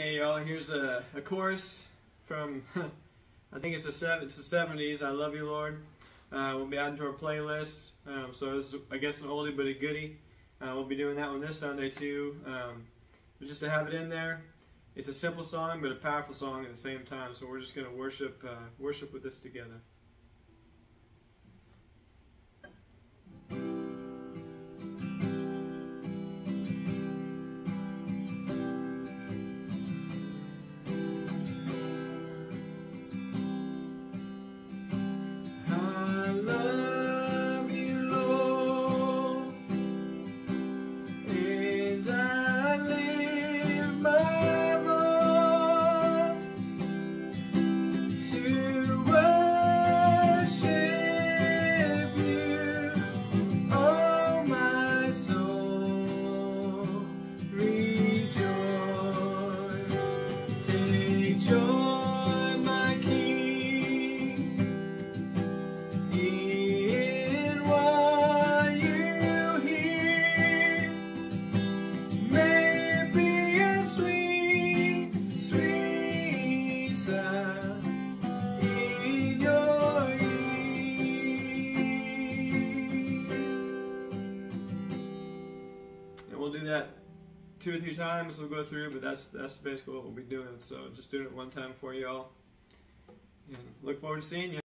Hey y'all, here's a, a chorus from, I think it's the, seven, it's the 70s, I Love You Lord. Uh, we'll be adding to our playlist, um, so it's, I guess, an oldie but a goodie. Uh, we'll be doing that one this Sunday too, um, just to have it in there. It's a simple song, but a powerful song at the same time, so we're just going to worship, uh, worship with this together. And we'll do that two or three times. We'll go through, but that's that's basically what we'll be doing. So just doing it one time for y'all. And look forward to seeing you.